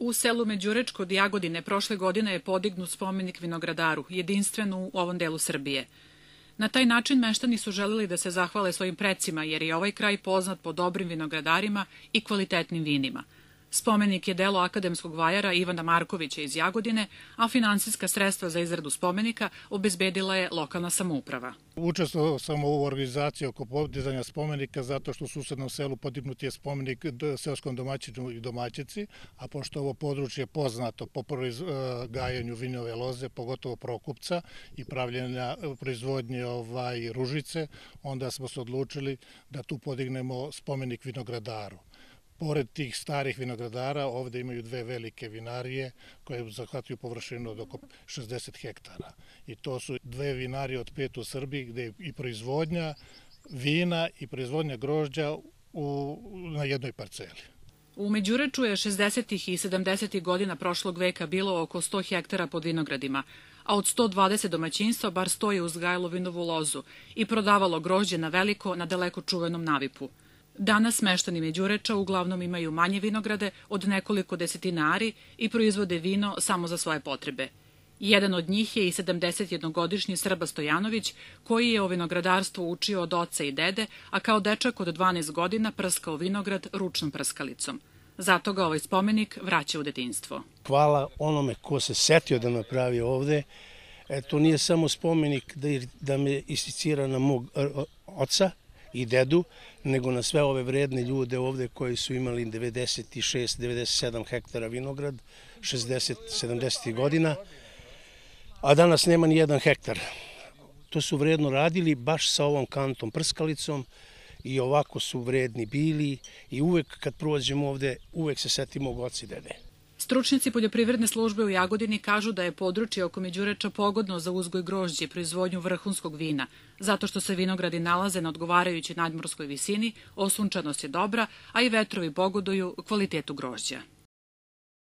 U selu Međureć kod Jagodine prošle godine je podignut spomenik vinogradaru, jedinstven u ovom delu Srbije. Na taj način meštani su želeli da se zahvale svojim precima, jer je ovaj kraj poznat po dobrim vinogradarima i kvalitetnim vinima – Spomenik je delo akademskog vajara Ivana Markovića iz Jagodine, a finansijska sredstva za izradu spomenika obezbedila je lokalna samouprava. Učestvovao sam u organizaciji oko podizanja spomenika zato što u susednom selu podignut je spomenik seoskom domaćinu i domaćici, a pošto ovo područje je poznato po gajanju vinove loze, pogotovo prokupca i pravljenja proizvodnje ovaj, ružice, onda smo se odlučili da tu podignemo spomenik vinogradaru. Pored tih starih vinogradara, ovde imaju dve velike vinarije koje zahvataju površinu od oko 60 hektara. I to su dve vinarije od pet u Srbiji gde i proizvodnja vina i proizvodnja grožđa u, na jednoj parceli. U Međureču je 60. i 70. godina prošlog veka bilo oko 100 hektara pod vinogradima, a od 120 domaćinstva bar stoje uzgajalo vinovu lozu i prodavalo grožđe na veliko na daleko čuvenom navipu – Danas meštani Međureča uglavnom imaju manje vinograde od nekoliko desetinari i proizvode vino samo za svoje potrebe. Jedan od njih je i 71-godišnji Srba Stojanović, koji je o vinogradarstvu učio od oca i dede, a kao dečak od 12 godina prskao vinograd ručnom prskalicom. Zato ga ovaj spomenik vraća u detinstvo. Hvala onome ko se setio da napravi ovde. E, to nije samo spomenik da, da me isticira na mog oca, i dedu, nego na sve ove vredne ljude ovde koji su imali 96-97 hektara vinograd, 60-70 godina, a danas nema ni jedan hektar. To su vredno radili baš sa ovom kantom prskalicom i ovako su vredni bili i uvek kad prođemo ovde, uvek se setimo goci dede. Stručnici poljoprivredne službe u Jagodini kažu da je područje oko Međureča pogodno za uzgoj grožđe i proizvodnju vrhunskog vina, zato što se vinogradi nalaze na odgovarajućoj nadmorskoj visini, osunčanost je dobra, a i vetrovi pogoduju kvalitetu grožđa.